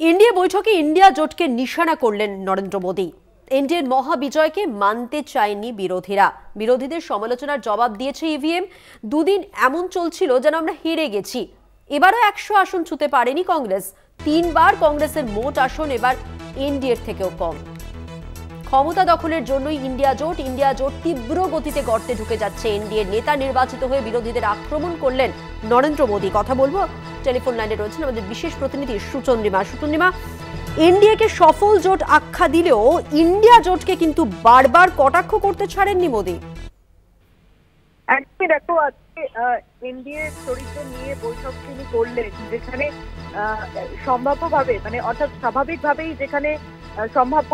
India বৈঠকে India জোটকে নিশানা করলেন নরেন্দ্র মোদী। এনডিএর মহাবিজয়কে মানতে চায়নি বিরোধীরা। বিরোধীদের সমালোচনার জবাব দিয়েছে ইভিএম। দুদিন এমন চলছিল যেন আমরা হেরে গেছি। এবারও একশো আসন ছুতে পারেনি কংগ্রেস। তিনবার কংগ্রেসের মোট আসন এবার এনডিএর থেকেও কম। ক্ষমতা দখলের জন্যই ইন্ডিয়া জোট ইন্ডিয়া জোট তীব্র গতিতে গর্তে ঢুকে যাচ্ছে। এনডিএর নেতা নির্বাচিত হয়ে বিরোধীদের আক্রমণ করলেন নরেন্দ্র মোদী। কথা বলব, টেলিফোন লাইনে রয়েছেন আমাদের বিশেষ প্রতিনিধি সুচন্দ্রিমা। সুচন্দ্রিমা এনডিএকে সফল জোট আখ্যা দিলেও ইন্ডিয়া জোটকে কিন্তু বারবার কটাক্ষ করতে ছাড়েননি মোদী। একদমই দেখো, আজকে এনডিএ চরিত্র নিয়ে বৈঠক তিনি করলেন, যেখানে সম্ভাব্যভাবে মানে অর্থাৎ স্বাভাবিকভাবেই যেখানে সম্ভাব্য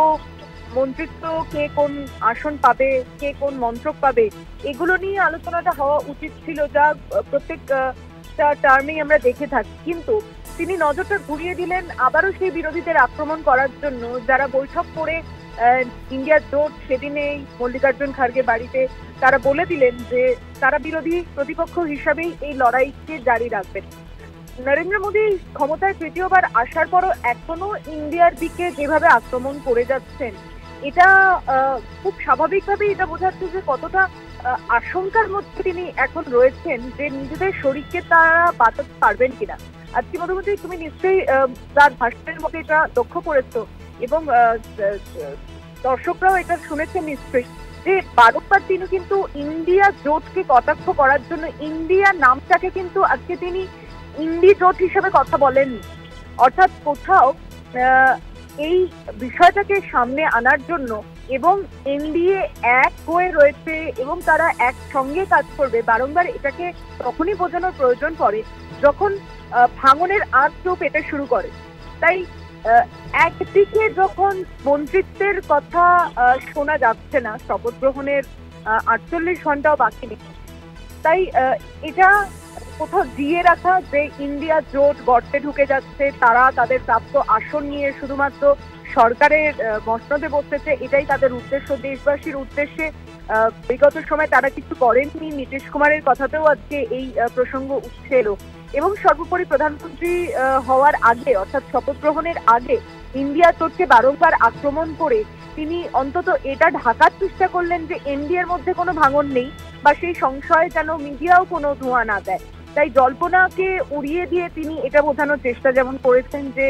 মন্ত্রিত্ব কে কোন আসন পাবে, কে কোন মন্ত্রক পাবে, এগুলো নিয়ে আলোচনাটা হওয়া উচিত ছিল যা প্রত্যেক টার্মেই আমরা দেখে থাকি। কিন্তু তিনি নজরটা ঘুরিয়ে দিলেন আবারও সেই বিরোধীদের আক্রমণ করার জন্য যারা বৈঠক করে ইন্ডিয়ার জোট সেদিনেই মল্লিকার্জুন খার্গে বাড়িতে তারা বলে দিলেন যে তারা বিরোধী প্রতিপক্ষ হিসাবেই এই লড়াইকে জারি রাখবেন। নরেন্দ্র মোদী ক্ষমতায় তৃতীয়বার আসার পরও এখনও ইন্ডিয়ার দিকে যেভাবে আক্রমণ করে যাচ্ছেন এটা খুব স্বাভাবিকভাবেই এটা বোঝাচ্ছে যে কতটা আশঙ্কার মধ্যে তিনি এখন রয়েছেন যে নিজেদের শরীরকে তারা বাঁচাতে পারবেন কিনা। আজকে মধ্যমধ্যে তুমি নিশ্চয়ই তার ভাষণের মধ্যে এটা লক্ষ্য করেছ এবং দর্শকরাও এটা শুনেছেন নিশ্চয়ই যে বারবার তিনি কিন্তু ইন্ডিয়া জোটকে কটাক্ষ করার জন্য, ইন্ডিয়া নামটাকে কিন্তু আজকে তিনি ইন্ডি জোট হিসেবে কথা বলেন অর্থাৎ কোথাও এই বিষয়টাকে সামনে আনার জন্য এবং এনডিএ এক হয়ে রয়েছে এবং তারা একসঙ্গে কাজ করবে, বারংবার এটাকে তখনই বোঝানোর প্রয়োজন পড়ে যখন ভাঙনের আঁচ কেউ পেতে শুরু করে। তাই একদিকে যখন মন্ত্রিত্বের কথা শোনা যাচ্ছে না, শপথ গ্রহণের আটচল্লিশ ঘন্টাও বাকি নেই, তাই এটা কোথাও দিয়ে রাখা যে ইন্ডিয়া জোট গর্তে ঢুকে যাচ্ছে, তারা তাদের প্রাপ্ত আসন নিয়ে শুধুমাত্র সরকারের মসনদে বসতেছে এটাই তাদের উদ্দেশ্য। দেশবাসীর উদ্দেশ্যে বিগত সময় তারা কিছু করেননি। নীতিশ কুমারের কথাতেও আজকে এই প্রসঙ্গ উঠছে এলো। এবং সর্বোপরি প্রধানমন্ত্রী হওয়ার আগে, অর্থাৎ শপথ গ্রহণের আগে, ইন্ডিয়া জোটকে বারংবার আক্রমণ করে তিনি অন্তত এটা ঢাকার চেষ্টা করলেন যে এনডিএর মধ্যে কোনো ভাঙন নেই বা সেই সংশয়ে যেন মিডিয়াও কোনো ধোঁয়া না দেয়। তাই জল্পনাকে উড়িয়ে দিয়ে তিনি এটা বোঝানোর চেষ্টা যেমন করেছেন যে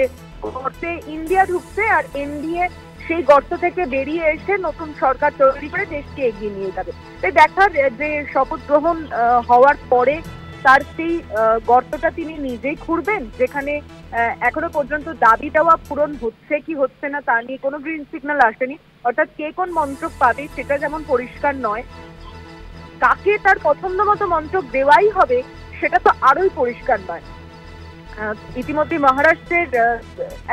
গর্তে ইন্ডিয়া ঢুকছে আর এনডিএ সেই গর্ত থেকে বেরিয়ে এসে নতুন সরকার তৈরি করে দেশকে এগিয়ে নিয়ে যাবে। তাই দেখার যে শপথ গ্রহণ হওয়ার পরে তার সেই গর্তটা তিনি নিজেই খুঁড়বেন, যেখানে এখনও পর্যন্ত দাবি দেওয়া পূরণ হচ্ছে কি হচ্ছে না তা নিয়ে কোনো গ্রিন সিগন্যাল আসেনি। অর্থাৎ কে কোন মন্ত্রক পাবে সেটা যেমন পরিষ্কার নয়, কাকে তার পছন্দ মতো মন্ত্রক দেওয়াই হবে সেটা তো আরোই পরিষ্কার নয়। ইতিমধ্যে মহারাষ্ট্রের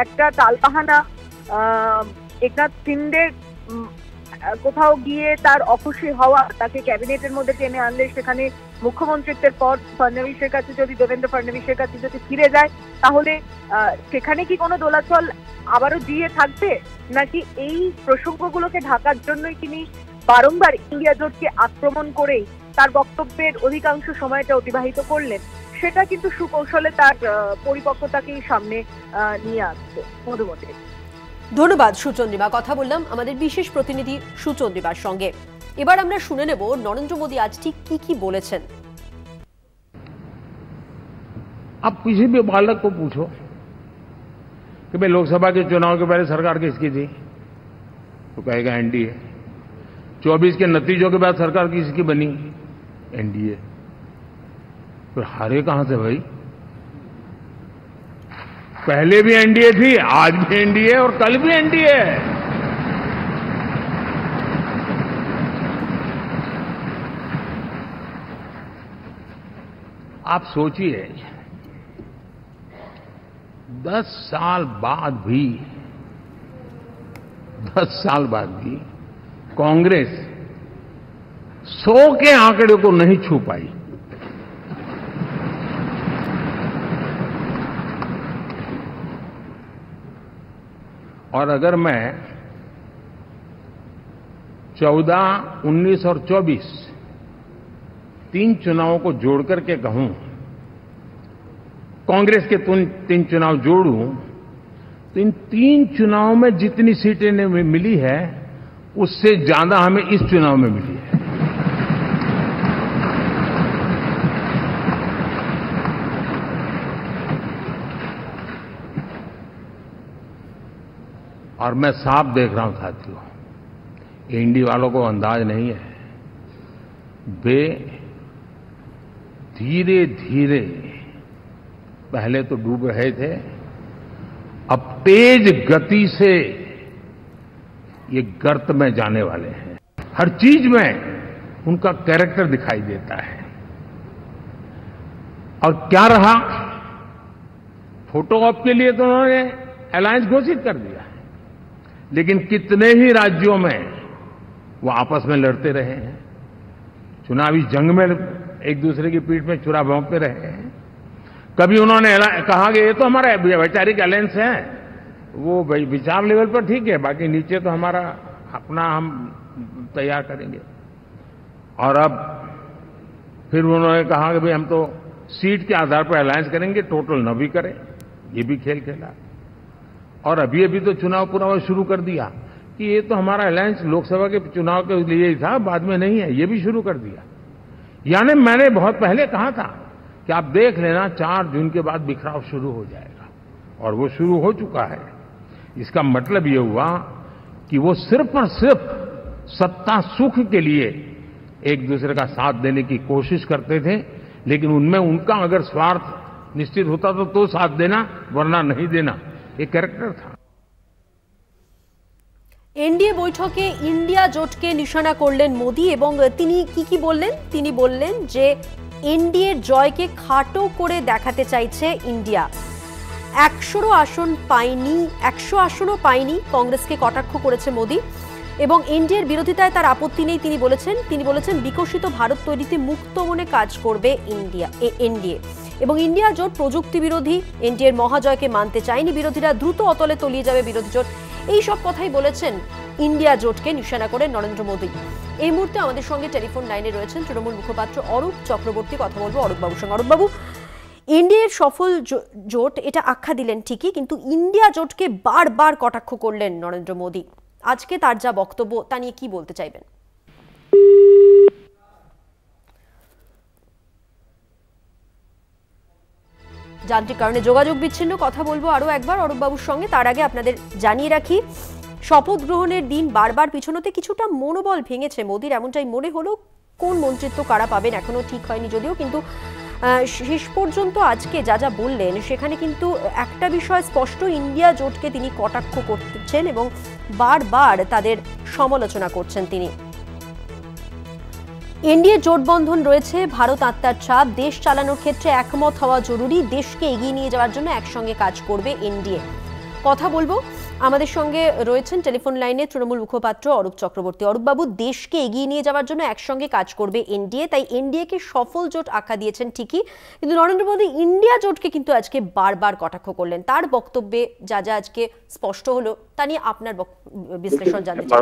একটা তালপাহানা একনাথ সিন্ডের কোথাও গিয়ে তার অখুশি হওয়া, তাকে ক্যাবিনেটের মধ্যে টেনে আনলে সেখানে মুখ্যমন্ত্রিত্বের পর ফডনবিসের কাছে যদি, দেবেন্দ্র ফডনবিসের কাছে যদি ফিরে যায়, তাহলে সেখানে কি কোনো দোলাচল আবারও দিয়ে থাকবে? নাকি এই প্রসঙ্গগুলোকে ঢাকার জন্যই তিনি বারংবার ইন্ডিয়া জোটকে আক্রমণ করেই তার বক্তব্যের অধিকাংশ সময়টা অতিবাহিত করলেন সেটা কিন্তু সুকৌশলে তার আহ, পরিপক্কতাকেই সামনে আহ, নিয়ে আসছে মধুমতি ধন্যবাদ সুচন্দ্রিমা কথা বললাম আমাদের বিশেষ প্রতিনিধি সুচন্দ্রিমার সঙ্গে এবার আমরা শুনে নেব নরেন্দ্র মোদী আজ ঠিক কি কি বলেছেন आप किसी भी बालक को पूछो कि भाई लोकसभा के चुनाव के पहले सरकार किसकी थी तो कहेगा एनडीए 24 के नतीजों के बाद सरकार किसकी बनी एनडीए। फिर हारे कहाँ से भाई? पहले भी एनडीए थी, आज भी एनडीए और कल भी एनडीए है। आप सोचिए, दस साल बाद भी, दस साल बाद भी कांग्रेस सौ के आंकड़े को नहीं छू पाई। और अगर मैं चौदह, उन्नीस और चौबीस तीन चुनावों को जोड़ करके कहूँ, कांग्रेस के तुन- चुनाव जोड़ूं तो इन तीन चुनावों में जितनी सीटें मिली है, उससे ज़्यादा हमें इस चुनाव में मिली है। और मैं साफ़ देख रहा हूँ साथियों। इंडी वालों को अंदाज नहीं है। वे धीरे धीरे पहले तो डूब रहे थे, अब तेज गति से ये गर्त में जाने वाले हैं। हर चीज़ में उनका कैरेक्टर दिखाई देता है। और क्या रहा? फ़ोटो ऑप के लिए तो उन्होंने अलायंस घोषित कर दिया। लेकिन कितने ही राज्यों में वो आपस में लड़ते रहे हैं। चुनावी जंग में एक दूसरे की पीठ में चुरा भोंकते रहे हैं। कभी उन्होंने कहा कि ये तो हमारा वैचारिक अलायंस है। वो विचार लेवल पर ठीक है, बाकी नीचे तो हमारा अपना हम तैयार करेंगे। और अब फिर उन्होंने कहा कि भाई हम तो सीट के आधार पर अलायंस करेंगे टोटल न भी करें। ये भी खेल खेला। और अभी अभी तो चुनाव पूरा हुआ शुरू कर दिया कि ये तो हमारा अलायंस लोकसभा के चुनाव के लिए ही था, बाद में नहीं है, ये भी शुरू कर दिया। यानी मैंने बहुत पहले कहा था कि आप देख लेना, चार जून के बाद बिखराव शुरू हो जाएगा। और वो शुरू हो चुका है। इसका मतलब ये हुआ कि वो सिर्फ़ और सिर्फ़ सत्ता सुख के लिए एक दूसरे का साथ देने की कोशिश करते थे, लेकिन उनमें उनका अगर स्वार्थ निश्चित होता तो तो साथ देना, वरना नहीं देना। ये कैरेक्टर था এনডিএ বৈঠকে ইন্ডিয়া জোটকে নিশানা করলেন মোদি এবং তিনি কি কি বললেন তিনি বললেন যে এনডিএর জয়কে খাটো করে দেখাতে চাইছে ইন্ডিয়া একশোরও আসন পায়নি একশো আসনও পায়নি কংগ্রেসকে কটাক্ষ করেছে মোদি এবং এনডিএর বিরোধিতায় তার আপত্তি নেই তিনি বলেছেন তিনি বলেছেন বিকশিত ভারত তৈরিতে মুক্ত মনে কাজ করবে ইন্ডিয়া এনডিএ এবং ইন্ডিয়া জোট প্রযুক্তি বিরোধী, এনডিএর মহাজয়কে মানতে চায়নি বিরোধীরা, দ্রুত অতলে তলিয়ে যাবে বিরোধী জোট। এই সব কথাই বলেছেন ইন্ডিয়া জোটকে নিশানা করে নরেন্দ্র মোদী। এই মুহূর্তে আমাদের সঙ্গে টেলিফোন লাইনে রয়েছেন তৃণমূল মুখপাত্র অরূপ চক্রবর্তী। কথা বলব অরূপবাবুর সঙ্গে। অরূপবাবু ইন্ডিয়ার সফল জোট এটা আখ্যা দিলেন ঠিকই, কিন্তু ইন্ডিয়া জোটকে বারবার কটাক্ষ করলেন নরেন্দ্র মোদী। আজকে তার যা বক্তব্য, তা নিয়ে কি বলতে চাইবেন? যান্ত্রিক কারণে যোগাযোগ বিচ্ছিন্ন, কথা বলব আরও একবার অরূপবাবুর সঙ্গে। তার আগে আপনাদের জানিয়ে রাখি, শপথ গ্রহণের দিন বারবার পিছনোতে কিছুটা মনোবল ভেঙেছে মোদির, এমনটাই মনে হলো কোন মন্ত্রিত্ব কারা পাবেন, এখনও ঠিক হয়নি যদিও, কিন্তু শেষ পর্যন্ত আজকে যা যা বললেন, সেখানে কিন্তু একটা বিষয় স্পষ্ট, ইন্ডিয়া জোটকে তিনি কটাক্ষ করছেন এবং বারবার তাদের সমালোচনা করছেন তিনি। এনডিএ জোটবন্ধন রয়েছে, ভারত আত্মার ছাপ দেশ চালানোর ক্ষেত্রে একমত হওয়া জরুরি, দেশকে এগিয়ে নিয়ে যাওয়ার জন্য একসঙ্গে কাজ করবে এনডিএ। কথা বলব, আমাদের সঙ্গে রয়েছেন টেলিফোন লাইনে তৃণমূল মুখপাত্র অরূপ চক্রবর্তী। অরূপবাবু, দেশকে এগিয়ে নিয়ে যাওয়ার জন্য একসঙ্গে কাজ করবে এনডিএ, তাই এনডিএকে সফল জোট আখ্যা দিয়েছেন ঠিকই, কিন্তু নরেন্দ্র মোদী ইন্ডিয়া জোটকে কিন্তু আজকে বারবার কটাক্ষ করলেন। তার বক্তব্যে যা যা আজকে স্পষ্ট হলো, তা নিয়ে আপনার বিশ্লেষণ জানতে চাই।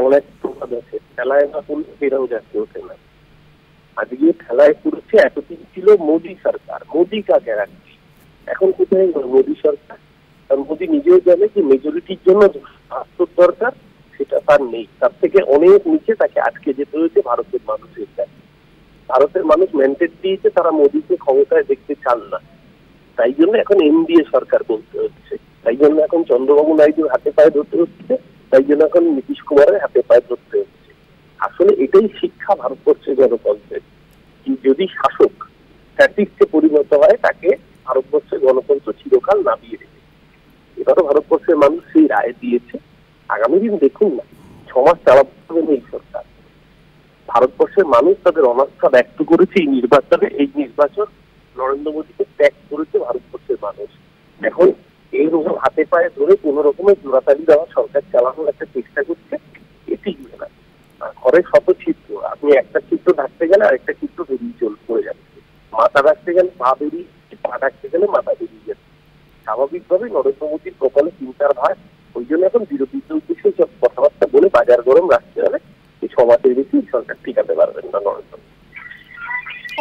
আজকে খেলায় পড়েছে এতদিন ছিল মোদী সরকার, মোদী কা গ্যারান্টি এখন কোথায় মোদী সরকার? কারণ মোদী নিজেও জানে যে মেজরিটির জন্য বাস্তব দরকার, সেটা তার নেই। তার থেকে অনেক নিচে তাকে আটকে যেতে হয়েছে ভারতের মানুষের কাছে। ভারতের মানুষ ম্যান্ডেট দিয়েছে, তারা মোদীকে ক্ষমতায় দেখতে চান না। তাই জন্য এখন এনডিএ সরকার বলতে হচ্ছে। তাই জন্য এখন চন্দ্রবাবু নাইডুর হাতে পায়ে ধরতে হচ্ছে। তাই জন্য এখন নীতিশ কুমারের হাতে পায়ে ধরতে হচ্ছে। আসলে এটাই শিক্ষা ভারতবর্ষের গণতন্ত্রের যদি শাসক স্ট্যাটিক্সে পরিণত হয়, তাকে ভারতবর্ষের গণতন্ত্র চিরকাল নামিয়ে দেবে। এবারও ভারতবর্ষের মানুষ সেই রায় দিয়েছে। আগামী দিন দেখুন না, ছমাস চালাতে হবে এই সরকার। ভারতবর্ষের মানুষ তাদের অনাস্থা ব্যক্ত করেছে এই নির্বাচনে। এই নির্বাচন নরেন্দ্র মোদীকে ত্যাগ করেছে ভারতবর্ষের মানুষ। এখন এই রকম হাতে পায়ে ধরে কোন রকমের জোড়াতালি দেওয়া সরকার চালানোর একটা চেষ্টা করছে, এটি না। ঘরে শত চিত্র আপনি একটা চিত্র ঢাকতে গেলে আরেকটা চিত্র বেরিয়ে চল, পড়ে যাচ্ছে মাথা ঢাকতে গেলে পা বেরিয়ে, পা ঢাকতে গেলে মাথা বেরিয়ে যাচ্ছে স্বাভাবিকভাবে নরেন্দ্র মোদীর কপালে চিন্তার ভার ওই জন্য এখন বিরোধীদের উদ্দেশ্যে সব কথাবার্তা বলে বাজার গরম রাখতে হবে এই সমাজের বেশি সরকার টিকাতে পারবেন না নরেন্দ্র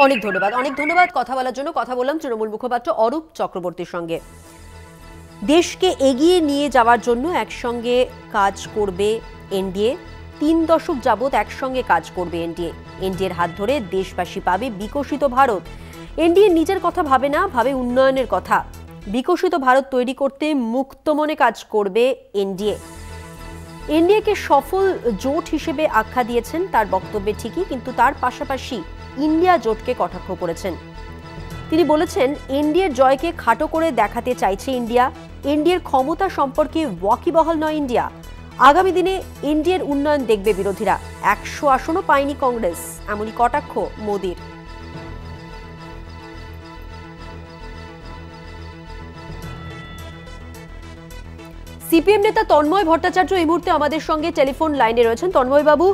অনেক ধন্যবাদ। অনেক ধন্যবাদ কথা বলার জন্য। কথা বললাম তৃণমূল মুখপাত্র অরূপ চক্রবর্তীর সঙ্গে। দেশকে এগিয়ে নিয়ে যাওয়ার জন্য একসঙ্গে কাজ করবে এনডিএ। তিন দশক যাবৎ একসঙ্গে কাজ করবে এনডিএ। এনডিএর হাত ধরে দেশবাসী পাবে বিকশিত ভারত। এনডিএ নিজের কথা ভাবে না, ভাবে উন্নয়নের কথা। বিকশিত ভারত তৈরি করতে মুক্ত মনে কাজ করবে এনডিএ। এনডিএকে সফল জোট হিসেবে আখ্যা দিয়েছেন তার বক্তব্যে ঠিকই, কিন্তু তার পাশাপাশি ইন্ডিয়া জোটকে কটাক্ষ করেছেন। তিনি বলেছেন, এনডিএর জয়কে খাটো করে দেখাতে চাইছে ইন্ডিয়া। এনডিএর ক্ষমতা সম্পর্কে ওয়াকিবহাল নয় ইন্ডিয়া। আগামী দিনে এনডিএর উন্নয়ন দেখবে বিরোধীরা। একশো আসনও পায়নি কংগ্রেস, এমনই কটাক্ষ মোদির। সিপিএম নেতা তন্ময় ভট্টাচার্য এই মুহূর্তে আমাদের সঙ্গে টেলিফোন লাইনে রয়েছেন। তন্ময় বাবু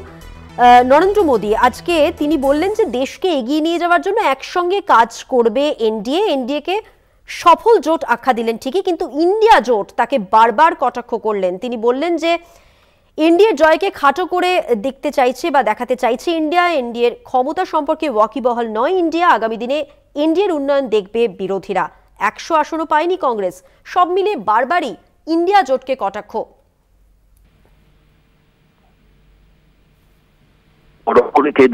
নরেন্দ্র মোদী, আজকে তিনি বললেন যে দেশকে এগিয়ে নিয়ে যাওয়ার জন্য একসঙ্গে কাজ করবে এনডিএ। এনডিএকে সফল জোট আখ্যা দিলেন ঠিকই, কিন্তু ইন্ডিয়া জোট তাকে বারবার কটাক্ষ করলেন। তিনি বললেন যে, এনডিএর জয়কে খাটো করে দেখতে চাইছে বা দেখাতে চাইছে ইন্ডিয়া, এনডিএর ক্ষমতা সম্পর্কে ওয়াকিবহাল নয় ইন্ডিয়া, আগামী দিনে এনডিএর উন্নয়ন দেখবে বিরোধীরা। একশো আসনও পায়নি কংগ্রেস, সব মিলে বারবারই ইন্ডিয়া জোটকে কটাক্ষ।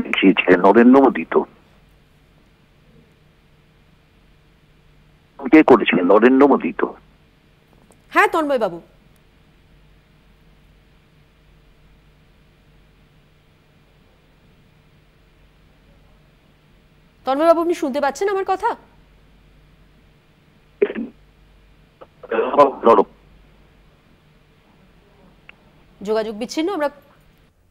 দেখিয়েছিলেন? নরেন্দ্র মোদী তো। কে করেছিলেন? নরেন্দ্র মোদী তো। হ্যাঁ তন্ময় বাবু তন্ময় বাবু আপনি শুনতে পাচ্ছেন আমার কথা? যোগাযোগ বিচ্ছিন্ন, আমরা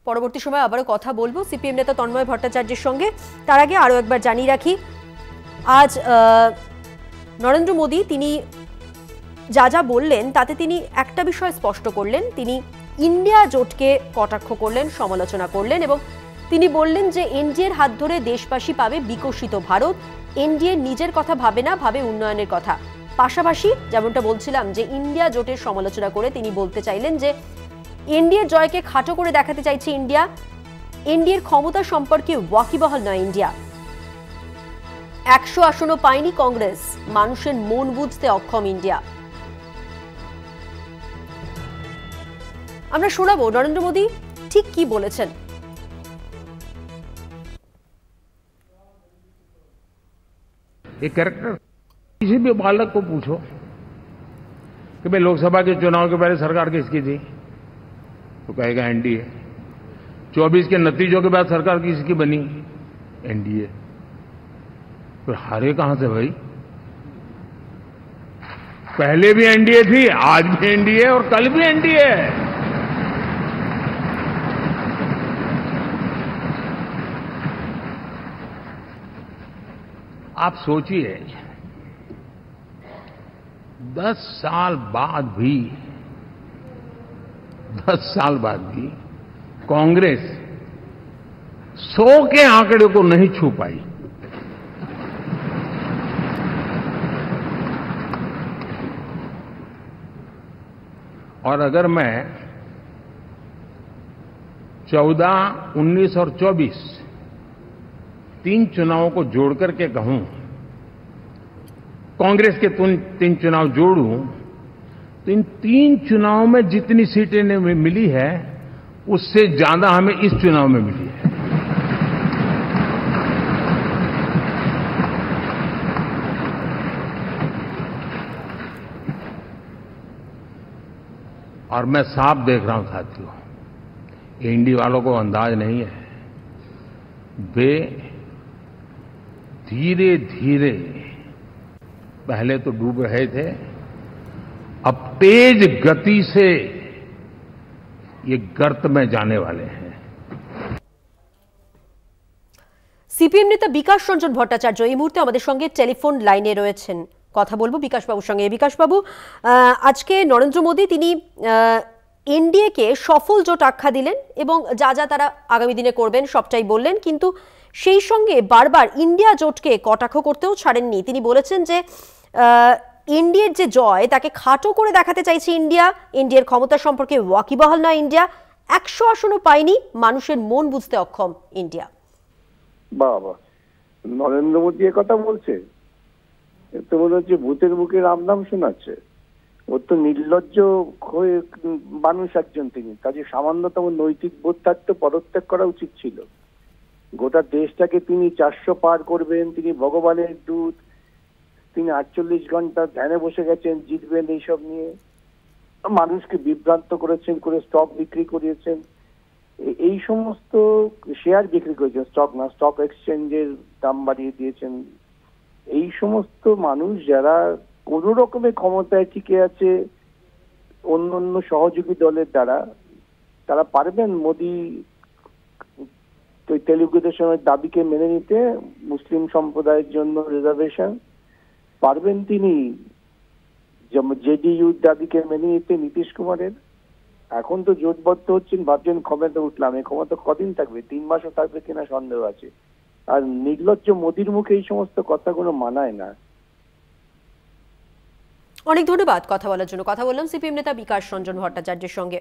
পরবর্তী সময় আবারও কথা বলব সিপিএম নেতা তন্ময় ভট্টাচার্যের সঙ্গে। তার আগে আরও একবার জানিয়ে রাখি, আজ নরেন্দ্র মোদী, তিনি যা যা বললেন তাতে তিনি একটা বিষয় স্পষ্ট করলেন। তিনি ইন্ডিয়া জোটকে কটাক্ষ করলেন, সমালোচনা করলেন এবং তিনি বললেন যে এনডিএর হাত ধরে দেশবাসী পাবে বিকশিত ভারত। এনডিএ নিজের কথা ভাবে না, ভাবে উন্নয়নের কথা। পাশাপাশি যেমনটা বলছিলাম যে ইন্ডিয়া জোটের সমালোচনা করে তিনি বলতে চাইলেন যে এনডিএর জয়কে খাটো করে দেখাতে চাইছে ইন্ডিয়া। এনডিএর ক্ষমতা সম্পর্কে ওয়াকিবহাল নয় ইন্ডিয়া। একশো আসনও পায়নি কংগ্রেস মানুষের মন বুঝতে অক্ষম ইন্ডিয়া আমরা শোনাবো নরেন্দ্র মোদী ঠিক কি বলেছেন ये कैरेक्टर किसी भी बालक को पूछो कि भाई लोकसभा के चुनाव के पहले सरकार किसकी थी तो कहेगा एनडीए 24 के नतीजों के बाद सरकार किसकी बनी एनडीए फिर हारे कहाँ से भाई? पहले भी एनडीए थी, आज भी एनडीए और कल भी एनडीए है। आप सोचिए, दस साल बाद भी, दस साल बाद भी कांग्रेस सौ के आंकड़े को नहीं छू पाई। और अगर मैं चौदह, उन्नीस और चौबीस तीन चुनावों को जोड़ करके कहूँ, कांग्रेस के तीन चुनाव जोड़ूं तो इन तीन चुनावों में जितनी सीटें मिली है, उससे ज़्यादा हमें इस चुनाव में मिली है। और मैं साफ देख रहा हूं साथियों एनडी वालों को अंदाज नहीं है वे धीरे धीरे पहले तो डूब रहे थे अब तेज गति से ये गर्त में जाने वाले हैं সিপিএম নেতা বিকাশ রঞ্জন ভট্টাচার্য এই মুহূর্তে আমাদের সঙ্গে টেলিফোন লাইনে রয়েছেন কথা বলব বিকাশবাবুর সঙ্গে। বিকাশবাবু আজকে নরেন্দ্র মোদী তিনি এনডিএকে সফল জোট আখ্যা দিলেন এবং যা যা তারা আগামী দিনে করবেন সবটাই বললেন, কিন্তু সেই সঙ্গে বারবার ইন্ডিয়া জোটকে কটাক্ষ করতেও ছাড়েননি। তিনি বলেছেন যে এনডিএর যে জয়, তাকে খাটো করে দেখাতে চাইছে ইন্ডিয়া। ইন্ডিয়ার ক্ষমতা সম্পর্কে ওয়াকিবহাল নয় ইন্ডিয়া। একশো আসনও পায়নি, মানুষের মন বুঝতে অক্ষম ইন্ডিয়া। বাবা নরেন্দ্র মোদী কথা বলছে। তো মনে হচ্ছে ভূতের মুখে রাম নাম শোনাচ্ছে। ও তো নির্লজ্জ হয়ে মানুষ একজন তিনি। কাজে সামান্যতম নৈতিক বোধ থাকতে পদত্যাগ করা উচিত ছিল। গোটা দেশটাকে তিনি চারশো পার করবেন, তিনি ভগবানের দূত, তিনি আটচল্লিশ ঘণ্টা ধ্যানে বসে গেছেন, জিতবেন এইসব নিয়ে। মানুষকে বিভ্রান্ত করেছেন, করে স্টক বিক্রি করিয়েছেন। এই সমস্ত শেয়ার বিক্রি করেছেন স্টক না স্টক এক্সচেঞ্জের দাম বাড়িয়ে দিয়েছেন। এই সমস্ত মানুষ যারা কোন রকমের ক্ষমতায় টিকে আছে, অন্য অন্য সহযোগী দলের দ্বারা, তারা পারবেন মোদী দেশের দাবিকে মেনে নিতে, মুসলিম সম্প্রদায়ের জন্য রিজার্ভেশন পারবেন তিনি জেডিইউর দাবিকে মেনে নিতে নীতিশ কুমারের। এখন তো জোটবদ্ধ হচ্ছেন, ভাবছেন ক্ষমতা উঠলাম। এই ক্ষমতা কদিন থাকবে? তিন মাসও থাকবে কিনা সন্দেহ আছে। আর নির্লজ্জ মোদির মুখে এই সমস্ত কথাগুলো মানায় না। অনেক ধন্যবাদ কথা বলার জন্য। কথা বললাম সিপিএম নেতা বিকাশ রঞ্জন ভট্টাচার্যের সঙ্গে।